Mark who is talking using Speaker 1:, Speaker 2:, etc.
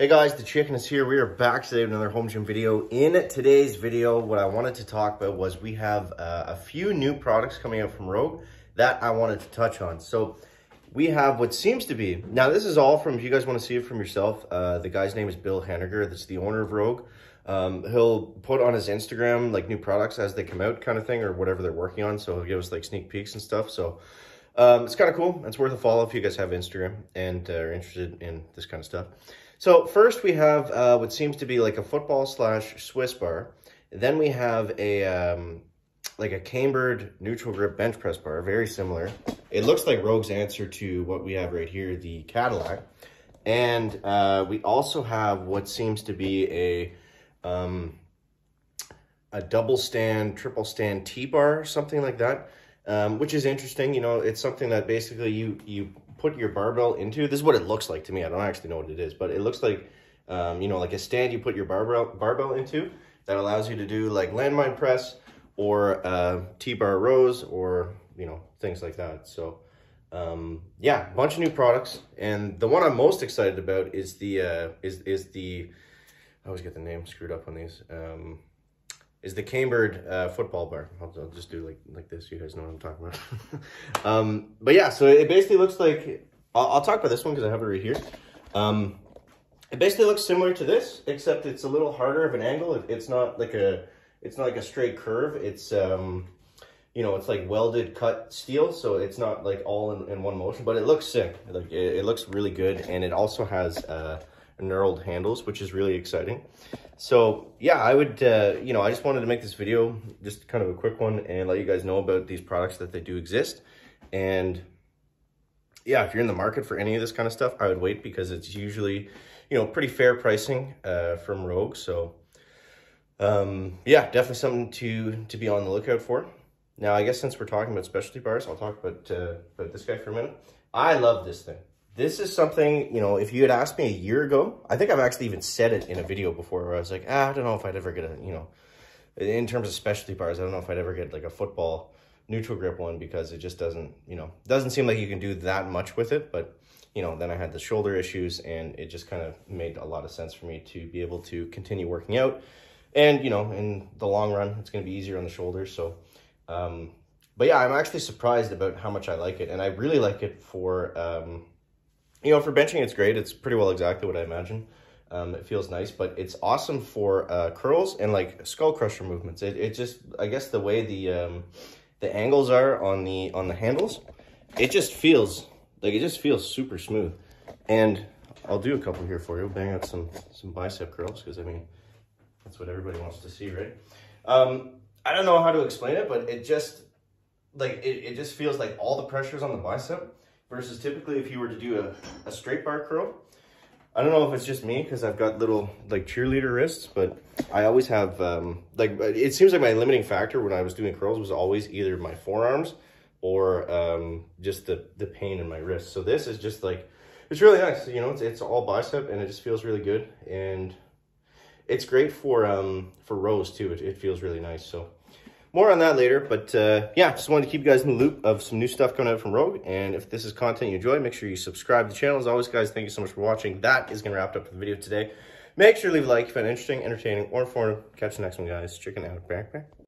Speaker 1: Hey guys, the chicken is here. We are back today with another home gym video. In today's video, what I wanted to talk about was we have uh, a few new products coming out from Rogue that I wanted to touch on. So we have what seems to be, now this is all from, if you guys want to see it from yourself, uh, the guy's name is Bill Henniger. That's the owner of Rogue. Um, he'll put on his Instagram like new products as they come out kind of thing or whatever they're working on. So he'll give us like sneak peeks and stuff. So um, it's kind of cool. It's worth a follow if you guys have Instagram and uh, are interested in this kind of stuff. So first we have uh, what seems to be like a football slash Swiss bar. Then we have a um, like a cambered neutral grip bench press bar, very similar. It looks like Rogue's answer to what we have right here, the Cadillac. And uh, we also have what seems to be a um, a double stand, triple stand T-bar, something like that, um, which is interesting. You know, it's something that basically you you put your barbell into. This is what it looks like to me. I don't actually know what it is, but it looks like, um, you know, like a stand you put your barbell, barbell into that allows you to do like landmine press or uh, T-bar rows or, you know, things like that. So, um, yeah, bunch of new products. And the one I'm most excited about is the, uh, is, is the, I always get the name screwed up on these. Um, is the cambered uh, football bar. I'll, I'll, just do like like this. You guys know what I'm talking about. um, but yeah, so it basically looks like, I'll, I'll talk about this one because I have it right here. Um, it basically looks similar to this, except it's a little harder of an angle. It, it's not like a, it's not like a straight curve. It's, um, you know, it's like welded cut steel. So it's not like all in, in one motion, but it looks sick. Like it, it, looks really good. And it also has, uh, knurled handles, which is really exciting. So yeah, I would, uh, you know, I just wanted to make this video, just kind of a quick one and let you guys know about these products that they do exist. And yeah, if you're in the market for any of this kind of stuff, I would wait because it's usually, you know, pretty fair pricing uh, from Rogue. So um, yeah, definitely something to, to be on the lookout for. Now, I guess since we're talking about specialty bars, I'll talk about, uh, about this guy for a minute. I love this thing. This is something, you know, if you had asked me a year ago, I think I've actually even said it in a video before where I was like, ah, I don't know if I'd ever get a, you know, in terms of specialty bars, I don't know if I'd ever get like a football neutral grip one because it just doesn't, you know, doesn't seem like you can do that much with it. But, you know, then I had the shoulder issues and it just kind of made a lot of sense for me to be able to continue working out. And, you know, in the long run, it's going to be easier on the shoulders. So, um, but yeah, I'm actually surprised about how much I like it. And I really like it for, um, you know, for benching, it's great. It's pretty well exactly what I imagine. Um, it feels nice, but it's awesome for uh, curls and like skull crusher movements. It, it just, I guess the way the um, the angles are on the on the handles, it just feels like it just feels super smooth. And I'll do a couple here for you. Bang out some some bicep curls because I mean that's what everybody wants to see, right? Um, I don't know how to explain it, but it just like it, it just feels like all the pressures on the bicep versus typically if you were to do a, a straight bar curl, I don't know if it's just me because I've got little like cheerleader wrists, but I always have um, like it seems like my limiting factor when I was doing curls was always either my forearms or um, just the the pain in my wrists. So this is just like it's really nice. You know, it's it's all bicep and it just feels really good and it's great for um for rows too. It, it feels really nice. So more on that later, but uh, yeah, just wanted to keep you guys in the loop of some new stuff coming out from Rogue. And if this is content you enjoy, make sure you subscribe to the channel. As always, guys, thank you so much for watching. That is going to wrap up the video today. Make sure to leave a like if you found it interesting, entertaining, or informative. Catch you next one, guys. Chicken out. Back, back.